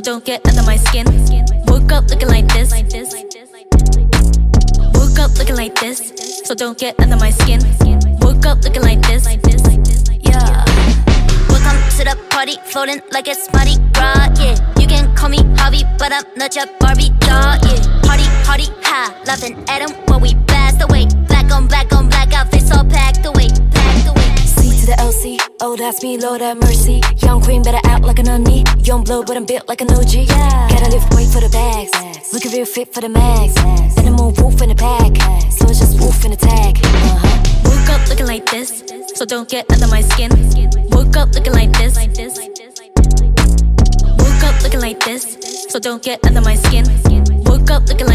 so don't get under my skin. Woke up looking like this. Woke up looking like this, so don't get under my skin. Woke up looking like this. Yeah. Welcome to the party, floating like it's Mardi Gras, yeah. You can call me Harley, but I'm not your Barbie doll, yeah. Party, party, ha, laughing at 'em while we blast away. Oh that's me, Lord have mercy. Young queen, better act like an onion. Young blood, but I'm built like an OG. Yeah. Gotta lift weight for the bags, looking real fit for the mags. And I'm wolf in the pack, so it's just wolf in the tag. Uh-huh. Woke up looking like this, so don't get under my skin. Woke up looking like this. Woke up looking like this, so don't get under my skin. Woke up looking.